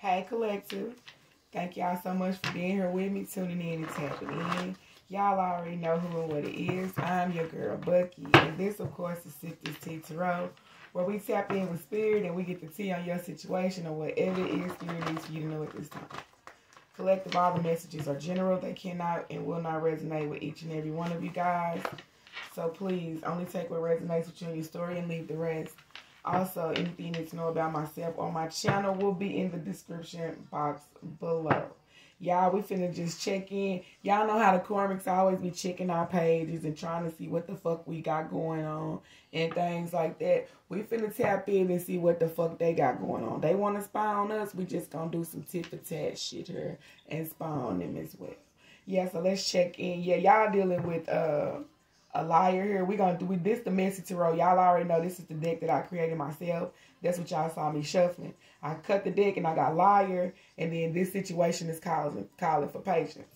Hey, Collective. Thank y'all so much for being here with me, tuning in and tapping in. Y'all already know who and what it is. I'm your girl, Bucky. And this, of course, is Sip This Tea Tarot, where we tap in with spirit and we get the tea on your situation or whatever it is spirit needs for you to know at this time. Collective, all the messages are general. They cannot and will not resonate with each and every one of you guys. So please, only take what resonates with you in your story and leave the rest. Also, anything you need to know about myself or my channel will be in the description box below. Y'all, we finna just check in. Y'all know how the Karmics always be checking our pages and trying to see what the fuck we got going on and things like that. We finna tap in and see what the fuck they got going on. They want to spy on us. We just gonna do some tit for tat shit here and spy on them as well. Yeah, so let's check in. Yeah, y'all dealing with uh a liar here. We're gonna do we this the message tarot. Y'all already know this is the deck that I created myself. That's what y'all saw me shuffling. I cut the deck and I got liar, and then this situation is calling calling for patience.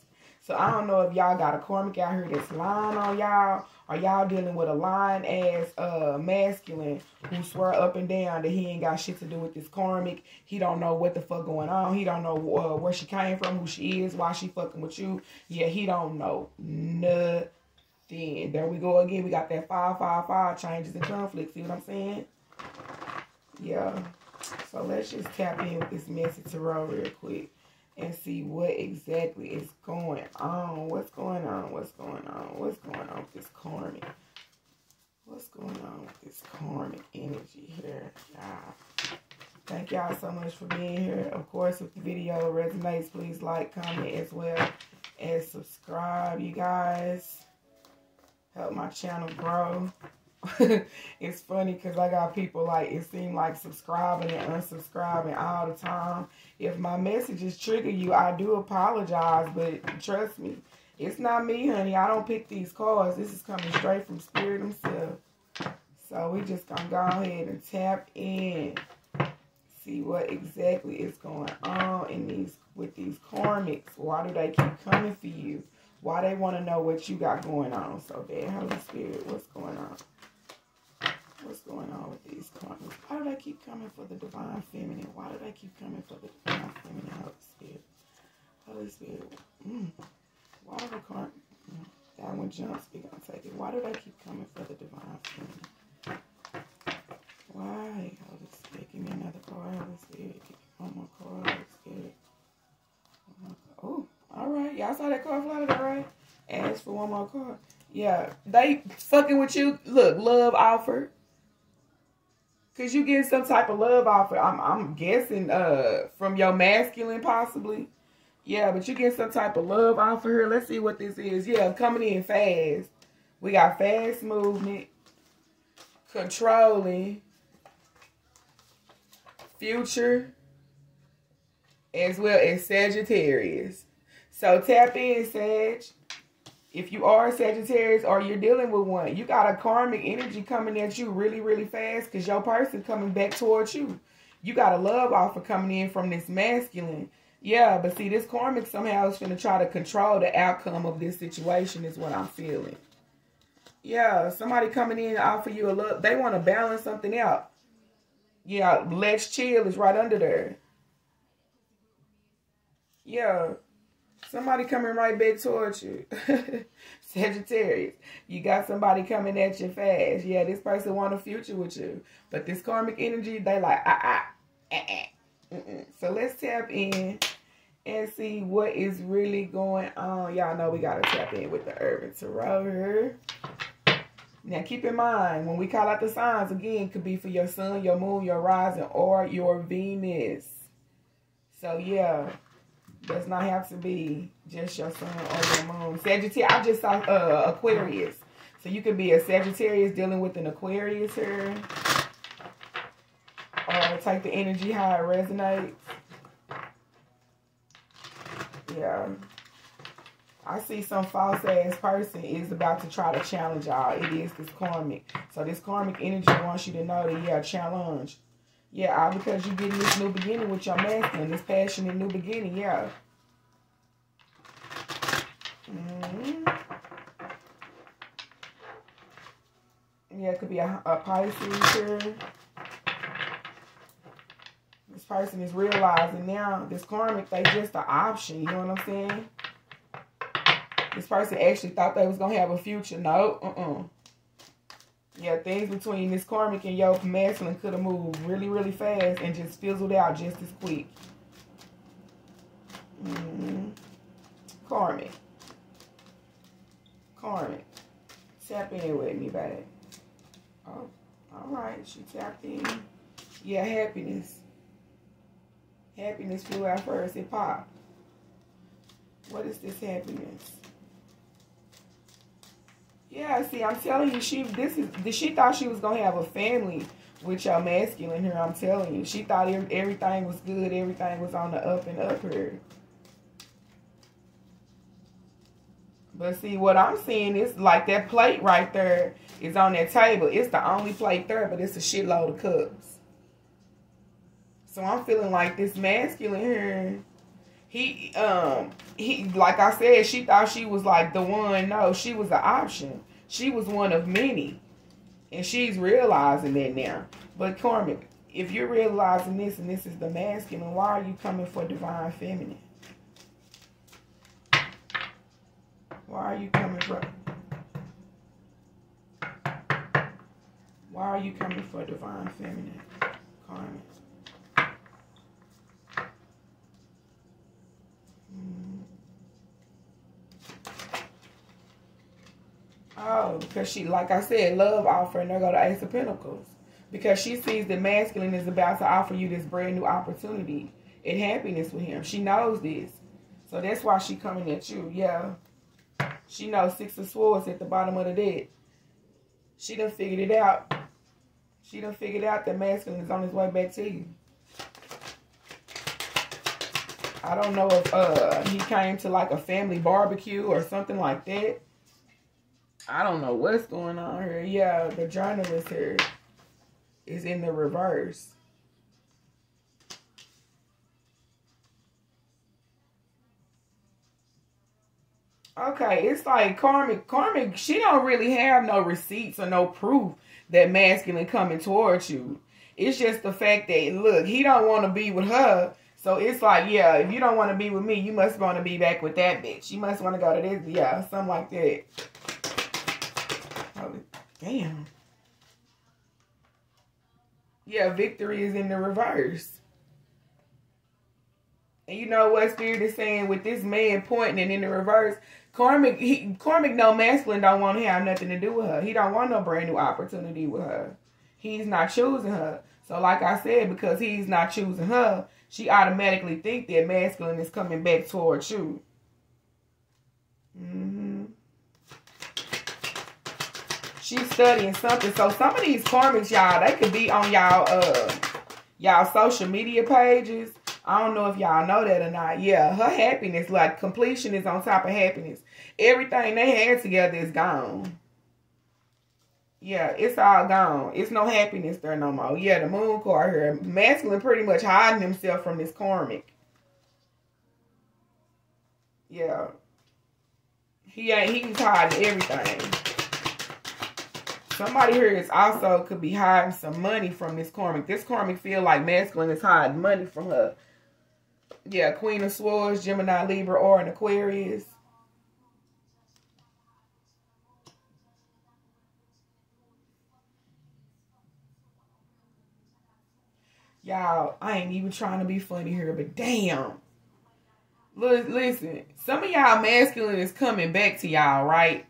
So I don't know if y'all got a karmic out here that's lying on y'all, or y'all dealing with a lying ass uh masculine who swear up and down that he ain't got shit to do with this karmic. He don't know what the fuck going on. He don't know uh, where she came from, who she is, why she fucking with you. Yeah, he don't know nothing. There we go again. We got that five five five changes and conflicts. See what I'm saying? Yeah. So let's just tap in with this message tarot real quick and see what exactly is going on. What's going on? What's going on? What's going on with this karmic? What's going on with this karmic energy here, y'all? Thank y'all so much for being here. Of course, if the video resonates, please like, comment as well as subscribe, you guys. Help my channel grow. it's funny because I got people like it seemed like subscribing and unsubscribing all the time. If my messages trigger you, I do apologize, but trust me, it's not me, honey. I don't pick these cards. This is coming straight from Spirit himself. So we just gonna go ahead and tap in, see what exactly is going on in these with these karmics. Why do they keep coming for you? Why they want to know what you got going on so bad? Holy Spirit, what's going on? What's going on with these karmas? Why do they keep coming for the divine feminine? Why do they keep coming for the divine feminine? Holy Spirit. Holy Spirit. Mm. Why do the karma? Mm. That one jumps. We're going to take it. Why do they keep coming for the divine feminine? Why? Holy Spirit. Give me another card. Holy Spirit. Give me one more card. Holy Spirit. Oh, all right. Y'all saw that card fly today, right? Ask for one more card. Yeah, they fucking with you. Look, love offer. Cause you get some type of love offer. I'm I'm guessing uh from your masculine possibly. Yeah, but you get some type of love offer here. Let's see what this is. Yeah, coming in fast. We got fast movement, controlling, future, as well as Sagittarius. So tap in, Sag if you are a Sagittarius or you're dealing with one, you got a karmic energy coming at you really, really fast because your person coming back towards you. You got a love offer coming in from this masculine. Yeah, but see, this karmic somehow is going to try to control the outcome of this situation is what I'm feeling. Yeah, somebody coming in offer you a love. They want to balance something out. Yeah, let's chill is right under there. Yeah, Somebody coming right back towards you. Sagittarius. You got somebody coming at you fast. Yeah, this person want a future with you. But this karmic energy, they like, ah, ah, ah, ah. So let's tap in and see what is really going on. Y'all know we got to tap in with the Urban Tarot. Now, keep in mind, when we call out the signs, again, could be for your sun, your moon, your rising, or your Venus. So, yeah, does not have to be just your sun or your moon. Sagittarius, I just saw uh, Aquarius. So you could be a Sagittarius dealing with an Aquarius here. Or take the energy how it resonates. Yeah. I see some false ass person is about to try to challenge y'all. It is this karmic. So this karmic energy wants you to know that, yeah, challenge. Yeah, because you're getting this new beginning with your masculine, this passionate new beginning, yeah. Mm -hmm. Yeah, it could be a, a Pisces here. This person is realizing now this karmic, they just an option. You know what I'm saying? This person actually thought they was going to have a future. No, uh-uh. Yeah, things between this karmic and your masculine could have moved really, really fast and just fizzled out just as quick. Mm -hmm. Karmic. Karmic. Tap in with me, babe. Oh, all right. She tapped in. Yeah, happiness. Happiness flew out first. It popped. What is this happiness? Yeah, see, I'm telling you, she this is she thought she was gonna have a family with your masculine here. I'm telling you, she thought everything was good, everything was on the up and up here. But see, what I'm seeing is like that plate right there is on that table. It's the only plate there, but it's a shitload of cups. So I'm feeling like this masculine here, he, um, he, like I said, she thought she was like the one. No, she was the option. She was one of many. And she's realizing that now. But Karmic, if you're realizing this and this is the masculine, why are you coming for divine feminine? Why are you coming for? Why are you coming for divine feminine, Carmen? Oh, because she, like I said, love offering. There go the Ace of Pentacles. Because she sees that masculine is about to offer you this brand new opportunity and happiness with him. She knows this. So that's why she coming at you. Yeah. She knows Six of Swords at the bottom of the deck. She done figured it out. She done figured out that masculine is on his way back to you. I don't know if uh he came to like a family barbecue or something like that. I don't know what's going on here. Yeah, the journalist here is in the reverse. Okay, it's like karmic. Karmic, she don't really have no receipts or no proof that masculine coming towards you. It's just the fact that look, he don't want to be with her. So it's like, yeah, if you don't want to be with me, you must want to be back with that bitch. You must want to go to this, yeah, something like that. Damn. Yeah, victory is in the reverse. And you know what Spirit is saying with this man pointing and in the reverse, Karmic, he, Karmic, no masculine don't want to have nothing to do with her. He don't want no brand new opportunity with her. He's not choosing her. So like I said, because he's not choosing her, she automatically think that masculine is coming back towards you. Mm-hmm. She's studying something. So some of these karmics, y'all, they could be on y'all uh y'all social media pages I don't know if y'all know that or not. Yeah, her happiness, like completion is on top of happiness. Everything they had together is gone. Yeah, it's all gone. It's no happiness there no more. Yeah, the moon card here. Masculine pretty much hiding himself from this karmic. Yeah. He ain't he's hiding everything. Somebody here is also could be hiding some money from this karmic. This karmic feel like masculine is hiding money from her. Yeah, Queen of Swords, Gemini, Libra, or an Aquarius. Y'all, I ain't even trying to be funny here, but damn. Look, listen, some of y'all masculine is coming back to y'all, right?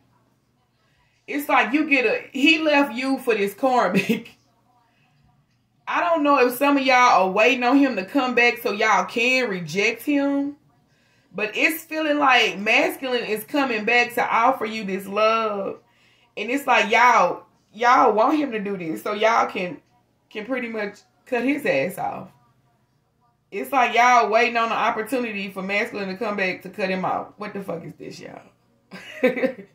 It's like you get a, he left you for this karmic. I don't know if some of y'all are waiting on him to come back so y'all can reject him. But it's feeling like masculine is coming back to offer you this love. And it's like y'all y'all want him to do this so y'all can can pretty much cut his ass off. It's like y'all waiting on the opportunity for masculine to come back to cut him off. What the fuck is this, y'all? okay,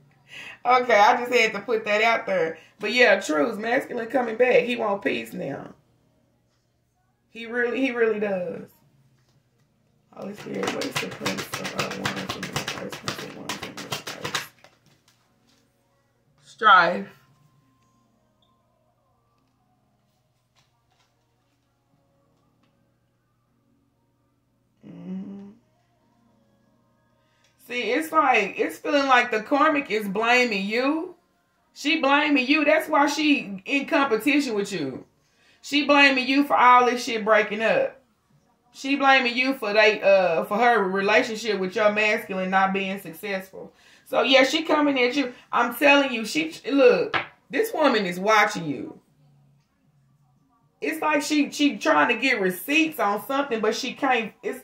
I just had to put that out there. But yeah, truth, masculine coming back. He want peace now. He really, he really does. Holy Spirit, what is the prince of in the? Strife. See, it's like it's feeling like the karmic is blaming you. She blaming you. That's why she in competition with you. She blaming you for all this shit breaking up. She blaming you for they uh for her relationship with your masculine not being successful. So yeah, she coming at you. I'm telling you, she look. This woman is watching you. It's like she she trying to get receipts on something, but she can't. It's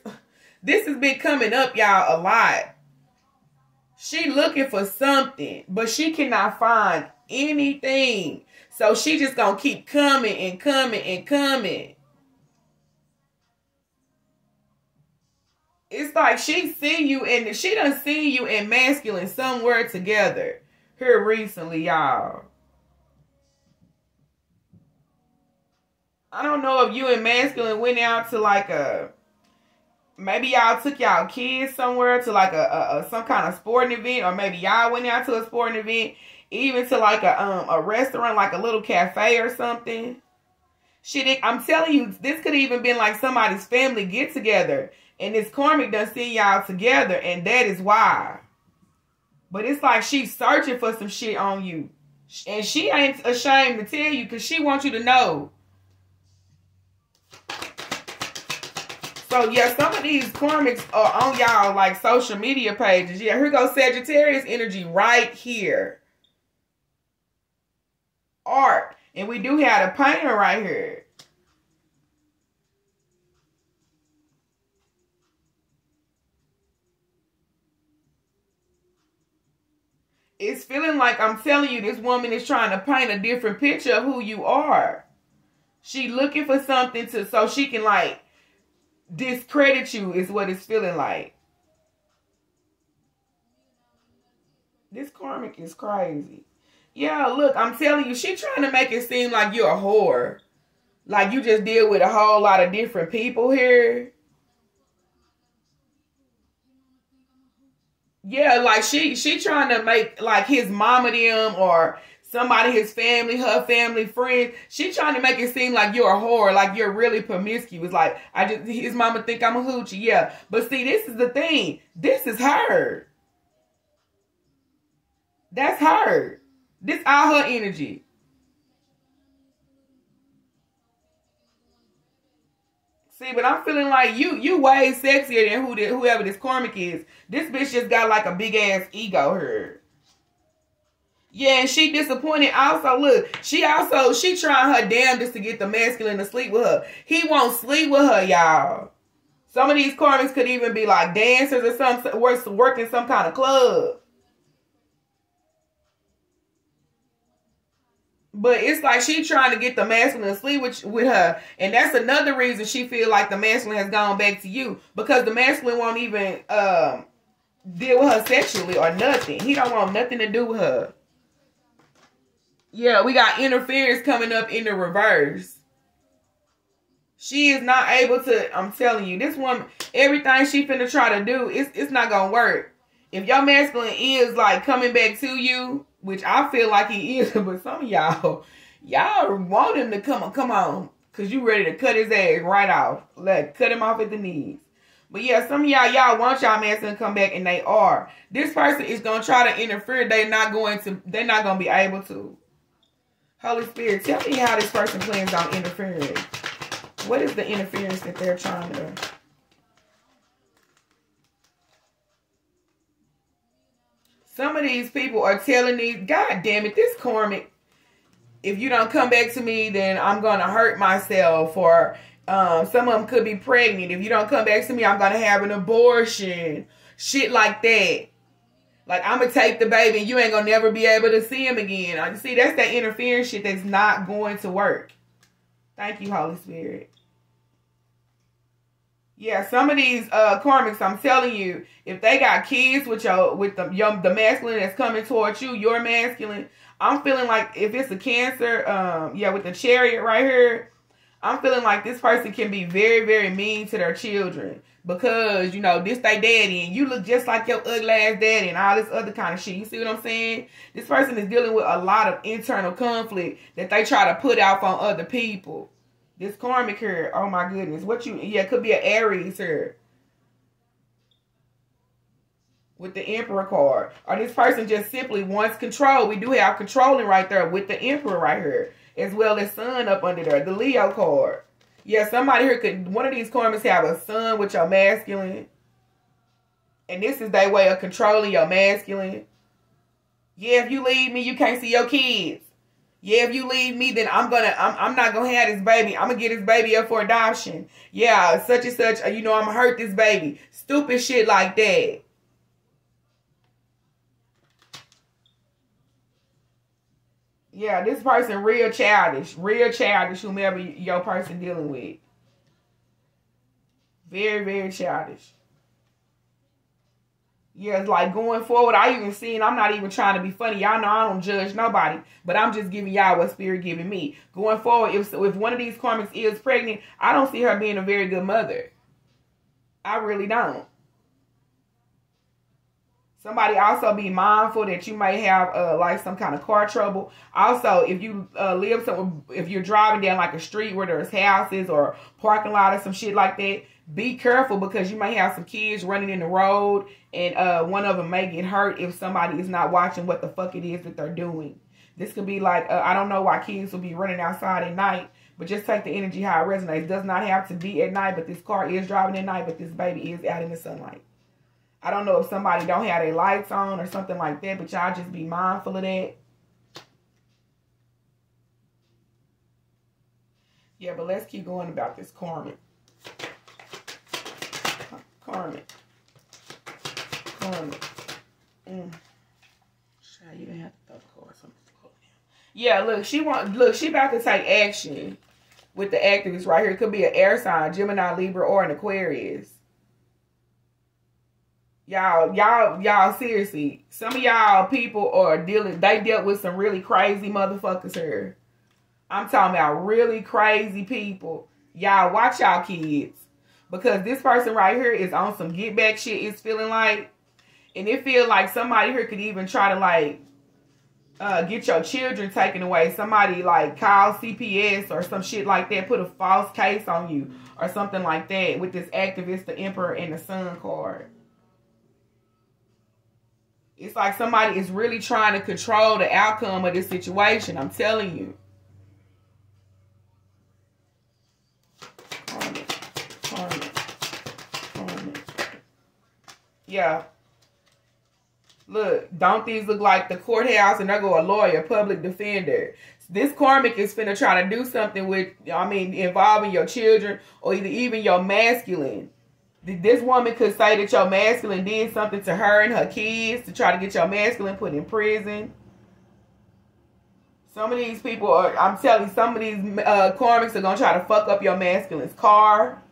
this has been coming up, y'all, a lot. She looking for something, but she cannot find anything. So she just gonna keep coming and coming and coming. It's like she see you and she done see you in masculine somewhere together here recently, y'all. I don't know if you and masculine went out to like a maybe y'all took y'all kids somewhere to like a, a, a, some kind of sporting event or maybe y'all went out to a sporting event even to like a um a restaurant like a little cafe or something. Shit i'm telling you this could even been like somebody's family get together and this karmic done see y'all together and that is why. But it's like she's searching for some shit on you and she ain't ashamed to tell you because she wants you to know So yeah, some of these karmics are on y'all like social media pages. Yeah, here goes Sagittarius energy right here. Art. And we do have a painter right here. It's feeling like I'm telling you this woman is trying to paint a different picture of who you are. She looking for something to so she can like discredit you is what it's feeling like. This karmic is crazy. Yeah, look, I'm telling you, she trying to make it seem like you're a whore. Like you just deal with a whole lot of different people here. Yeah, like she she trying to make like his mama them or somebody, his family, her family, friends. She trying to make it seem like you're a whore, like you're really promiscuous. Like I just his mama think I'm a hoochie. Yeah. But see, this is the thing. This is her. That's her. This all her energy. See, but I'm feeling like you you way sexier than who the, whoever this karmic is. This bitch just got like a big ass ego here. Yeah, and she disappointed. Also, look, she also she trying her damnedest to get the masculine to sleep with her. He won't sleep with her, y'all. Some of these karmics could even be like dancers or some working some kind of club. But it's like she trying to get the masculine to sleep with, with her. And that's another reason she feel like the masculine has gone back to you. Because the masculine won't even um, deal with her sexually or nothing. He don't want nothing to do with her. Yeah, we got interference coming up in the reverse. She is not able to, I'm telling you, this woman, everything she finna try to do, it's, it's not gonna work. If your masculine is like coming back to you, which I feel like he is, but some of y'all, y'all want him to come on, come on, cause you ready to cut his ass right off. Let cut him off at the knees. But yeah, some of y'all, y'all want y'all masculine to come back, and they are. This person is gonna try to interfere. They're not going to. They're not gonna be able to. Holy Spirit, tell me how this person plans on interfering. What is the interference that they're trying to... Some of these people are telling me, God damn it, this karmic, if you don't come back to me, then I'm going to hurt myself. Or um, some of them could be pregnant. If you don't come back to me, I'm going to have an abortion. Shit like that. Like I'm gonna take the baby and you ain't gonna never be able to see him again. I see that's that interference shit that's not going to work. Thank you, Holy Spirit. Yeah, some of these uh karmics, I'm telling you, if they got kids with your with the young the masculine that's coming towards you, your masculine, I'm feeling like if it's a cancer, um, yeah, with the chariot right here, I'm feeling like this person can be very, very mean to their children because you know this they daddy and you look just like your ugly ass daddy and all this other kind of shit. You see what I'm saying? This person is dealing with a lot of internal conflict that they try to put out on other people. This karmic here, oh my goodness, what you yeah, it could be an Aries here. with the Emperor card. Or this person just simply wants control. We do have controlling right there with the Emperor right here. As well as Sun up under there. The Leo card. Yeah, somebody here could, one of these karmas have a son with your masculine. And this is their way of controlling your masculine. Yeah, if you leave me, you can't see your kids. Yeah, if you leave me, then I'm gonna, I'm, I'm not gonna have this baby. I'm gonna get this baby up for adoption. Yeah, such and such, uh, you know, I'm gonna hurt this baby. Stupid shit like that. Yeah, this person real childish. Real childish, whomever your person dealing with. Very, very childish. Yeah, it's like going forward, I even seen, I'm not even trying to be funny. Y'all know I don't judge nobody, but I'm just giving y'all what spirit giving me. Going forward, if, if one of these karmics is pregnant, I don't see her being a very good mother. I really don't. Somebody also be mindful that you may have uh, like some kind of car trouble. Also, if you uh, live somewhere, if you're driving down like a street where there's houses or parking lot or some shit like that, be careful because you may have some kids running in the road and uh, one of them may get hurt if somebody is not watching what the fuck it is that they're doing. This could be like, uh, I don't know why kids will be running outside at night, but just take the energy how it resonates. It does not have to be at night, but this car is driving at night, but this baby is out in the sunlight. I don't know if somebody don't have their lights on or something like that, but y'all just be mindful of that. Yeah, but let's keep going about this. Karmic. Karmic. Mm. Should I even have to throw the cards on? Yeah, look, she want look, she about to take action with the activists right here. It could be an air sign, Gemini, Libra, or an Aquarius. Y'all, y'all, y'all, seriously, some of y'all people are dealing, they dealt with some really crazy motherfuckers here. I'm talking about really crazy people. Y'all, watch y'all kids. Because this person right here is on some get back shit, it's feeling like. And it feel like somebody here could even try to like uh, get your children taken away. Somebody like call CPS or some shit like that, put a false case on you or something like that with this activist, the Emperor, and the Sun card. It's like somebody is really trying to control the outcome of this situation. I'm telling you. Yeah. Look, don't these look like the courthouse and there go a lawyer, public defender. This karmic is finna try to do something with, I mean, involving your children or either even your masculine this woman could say that your masculine did something to her and her kids to try to get your masculine put in prison. Some of these people are, I'm telling you, some of these uh, karmics are going to try to fuck up your masculine's car.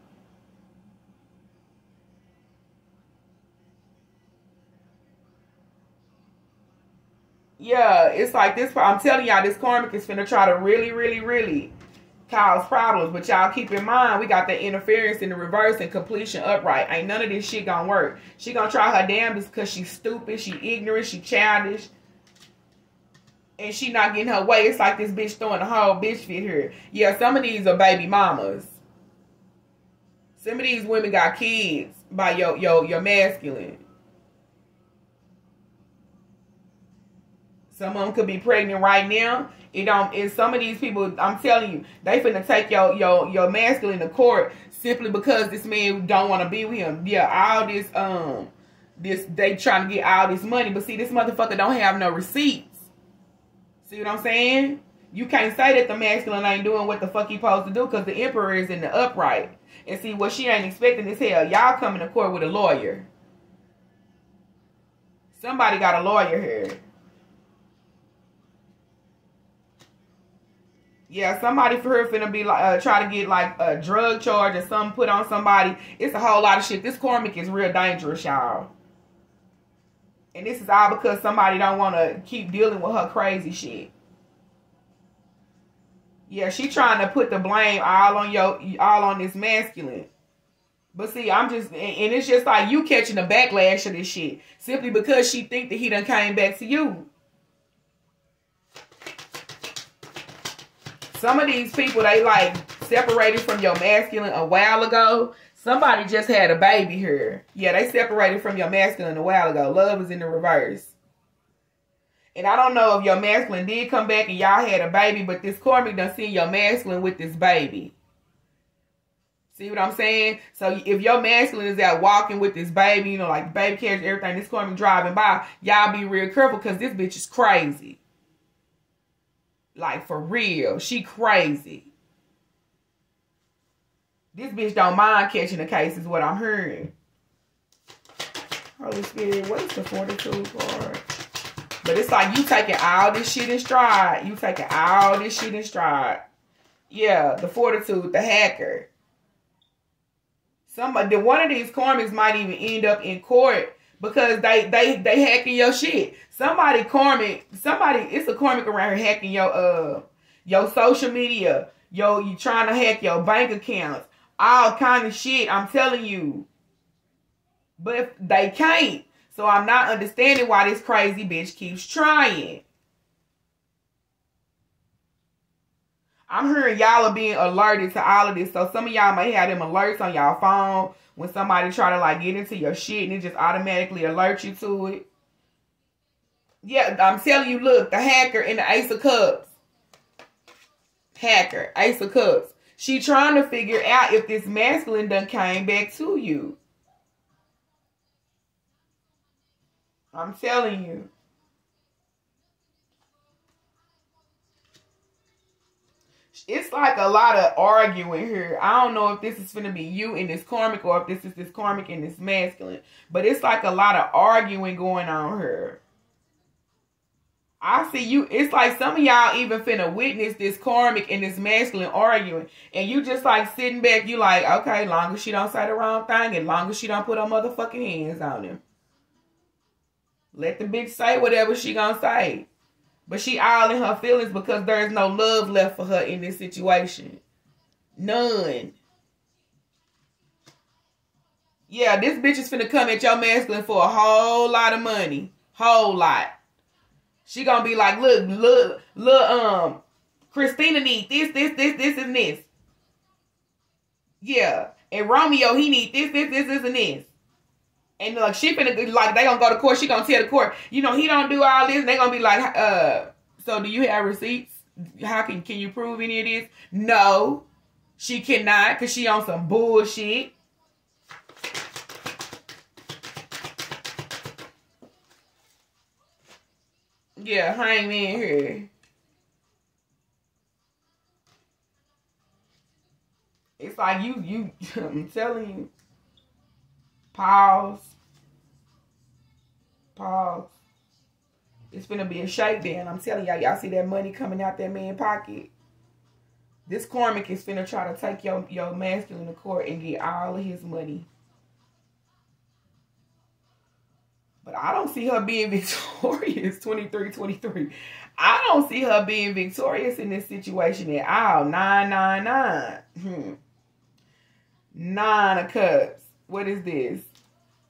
Yeah, it's like this. I'm telling y'all, this karmic is finna try to really, really, really cause problems. But y'all keep in mind, we got the interference in the reverse and completion upright. Ain't none of this shit gonna work. She gonna try her damnedest because she's stupid, she ignorant, she childish. And she not getting her way. It's like this bitch throwing a whole bitch fit here. Yeah, some of these are baby mamas. Some of these women got kids by your your your masculine. Some of them could be pregnant right now it don't. And some of these people, I'm telling you, they finna take your your your masculine to court simply because this man don't want to be with him. Yeah, all this um, this they trying to get all this money, but see, this motherfucker don't have no receipts. See what I'm saying? You can't say that the masculine ain't doing what the fuck he supposed to do because the emperor is in the upright. And see, what she ain't expecting is hell, y'all coming to court with a lawyer. Somebody got a lawyer here. Yeah, somebody for her finna be like uh, try to get like a drug charge or something put on somebody. It's a whole lot of shit. This karmic is real dangerous, y'all. And this is all because somebody don't want to keep dealing with her crazy shit. Yeah, she trying to put the blame all on your all on this masculine. But see, I'm just and it's just like you catching the backlash of this shit simply because she think that he done came back to you. Some of these people, they like separated from your masculine a while ago. Somebody just had a baby here. Yeah, they separated from your masculine a while ago. Love is in the reverse. And I don't know if your masculine did come back and y'all had a baby, but this karmic done see your masculine with this baby. See what I'm saying? So if your masculine is out walking with this baby, you know, like baby carriage, everything, this karmic driving by, y'all be real careful because this bitch is crazy. Like for real. She crazy. This bitch don't mind catching a case is what I'm hearing. Holy Spirit, what's the fortitude card? But it's like you taking all this shit in stride. You taking all this shit in stride. Yeah, the fortitude, the hacker. Somebody, one of these karmics might even end up in court because they they they hacking your shit. Somebody karmic, somebody, it's a karmic around here hacking your uh your social media. Yo, you trying to hack your bank accounts all kind of shit. I'm telling you. But they can't. So I'm not understanding why this crazy bitch keeps trying. I'm hearing y'all are being alerted to all of this. So some of y'all may have them alerts on y'all phone when somebody try to like get into your shit and it just automatically alert you to it. Yeah, I'm telling you, look, the hacker in the Ace of Cups. Hacker, Ace of Cups. She trying to figure out if this masculine done came back to you. I'm telling you. It's like a lot of arguing here. I don't know if this is going to be you in this karmic or if this is this karmic in this masculine. But it's like a lot of arguing going on here. I see you. It's like some of y'all even finna witness this karmic and this masculine arguing. And you just like sitting back, you like, okay, long as she don't say the wrong thing and long as she don't put her motherfucking hands on him. Let the bitch say whatever she gonna say. But she all in her feelings because there's no love left for her in this situation. None. Yeah, this bitch is finna come at your masculine for a whole lot of money. Whole lot. She gonna be like, look, look, look, um, Christina need this, this, this, this, and this. Yeah. And Romeo, he need this, this, this, this, and this. And like she finna like they gonna go to court, she gonna tell the court, you know, he don't do all this, and they gonna be like, uh, so do you have receipts? How can can you prove any of this? No, she cannot, cause she on some bullshit. Yeah, hang in here. It's like you, you, I'm telling you. Pause. Pause. It's gonna be a shakedown. I'm telling y'all, y'all see that money coming out that man pocket. This karmic is finna try to take your, your masculine to court and get all of his money. But I don't see her being victorious 23 23. I don't see her being victorious in this situation at all. 999. Hmm. Nine of cups. What is this?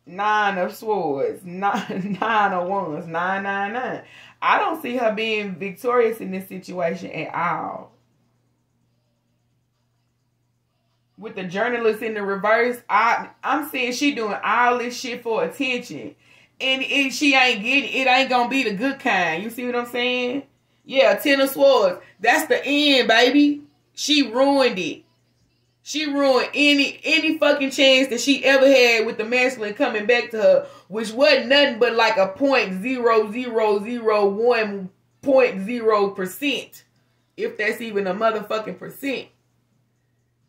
Nine of swords. Nine, nine of wands. 999. I don't see her being victorious in this situation at all. With the journalist in the reverse, I I'm seeing she doing all this shit for attention and it, she ain't getting it ain't gonna be the good kind. You see what I'm saying? Yeah, ten of swords. That's the end, baby. She ruined it. She ruined any any fucking chance that she ever had with the masculine coming back to her, which wasn't nothing but like a point zero zero zero one point zero percent, if that's even a motherfucking percent.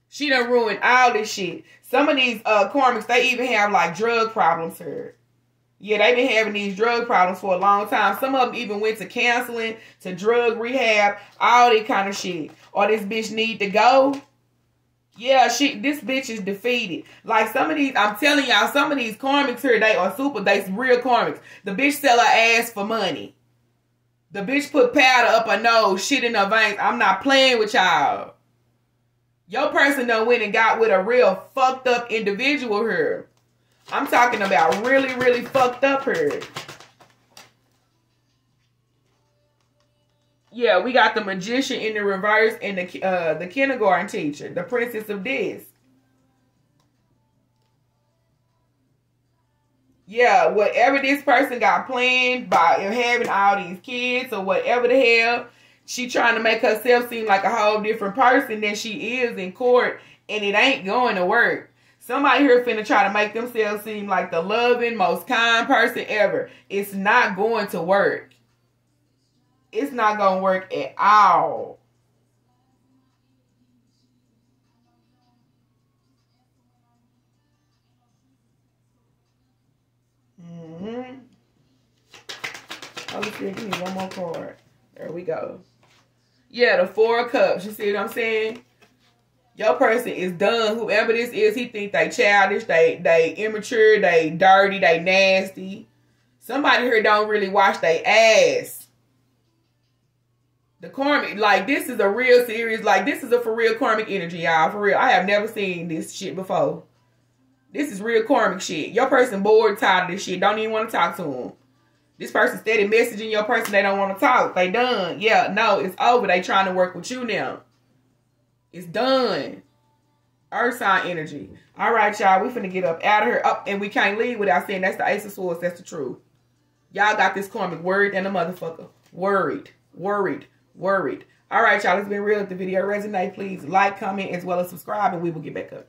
She done ruined all this shit. Some of these uh karmics, they even have like drug problems here. Yeah, they've been having these drug problems for a long time. Some of them even went to counseling, to drug rehab, all that kind of shit. Or this bitch need to go. Yeah, she this bitch is defeated. Like some of these, I'm telling y'all, some of these karmics here, they are super, they real karmics. The bitch sell her ass for money. The bitch put powder up her nose, shit in her veins. I'm not playing with y'all. Your person done went and got with a real fucked up individual here. I'm talking about really, really fucked up her. Yeah, we got the magician in the reverse and the uh, the kindergarten teacher, the princess of this. yeah, whatever this person got planned by having all these kids or whatever the hell, she trying to make herself seem like a whole different person than she is in court, and it ain't going to work. Somebody here finna try to make themselves seem like the loving, most kind person ever. It's not going to work. It's not going to work at all. Mm-hmm. Oh, let's see. Give me one more card. There we go. Yeah, the four cups. You see what I'm saying? Your person is done. Whoever this is, he think they childish, they they immature, they dirty, they nasty. Somebody here don't really wash their ass. The karmic, like this is a real series. Like this is a for real karmic energy, y'all. For real, I have never seen this shit before. This is real karmic shit. Your person bored, tired of this shit. Don't even want to talk to them. This person steady messaging your person. They don't want to talk. They done. Yeah, no, it's over. They trying to work with you now. It's done. Earth sign energy. All right, y'all. We finna get up out of here. Up, and we can't leave without saying that's the Ace of Swords. That's the truth. Y'all got this karmic worried and a motherfucker. Worried. Worried. Worried. All right, y'all. It's been real. If the video resonate, please like, comment, as well as subscribe, and we will get back up.